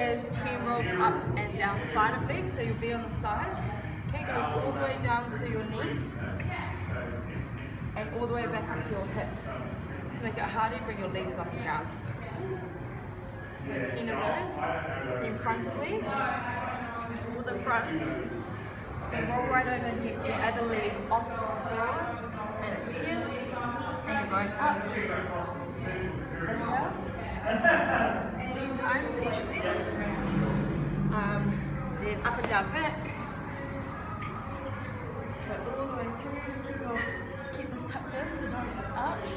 is 10 rolls up and down side of leg, so you'll be on the side. Okay, going all the way down to your knee and all the way back up to your hip. To make it harder, bring your legs off the ground. So 10 of those. in front of leg, for the front. So roll right over and get your other leg off the roller, and it's here, and you're going up, and down, 10 times each leg. Um, then up and down back. So all the way through, keep, this tucked in so don't arch,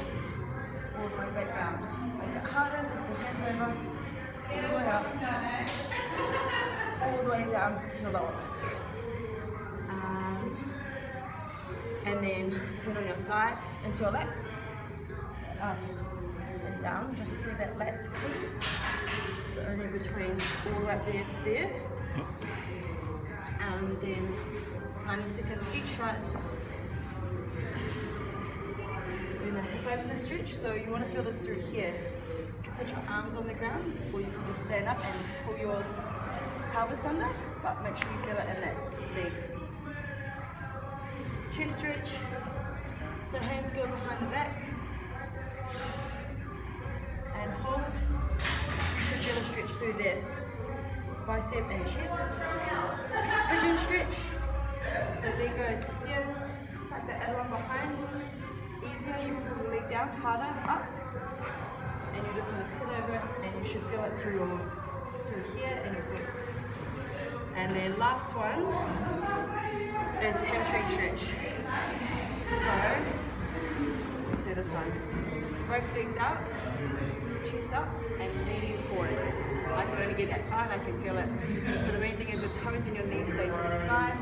all the way back down. Make it harder, so put your hands over, all the way up, all the way down to your lower back. Um, and then turn on your side into your lats. So up and down, just through that lat piece. So only between all up there to there. And then 90 seconds each shot. Then a hip opener stretch. So you want to feel this through here. You can put your arms on the ground or you can just stand up and pull your pelvis under, but make sure you feel it in that leg. Chest stretch. So hands go behind the back. Through there. Bicep and chest. Pigeon stretch. So leg goes here, tuck the other one behind. Easier, you pull the leg down, harder, up. And you just want to sit over it and you should feel it through your through here and your glutes. And then last one is hamstring stretch. So, do this one. Both legs out, chest up, and forward. I can only get that far and I can feel it. So the main thing is your toes and your knees stay to the sky.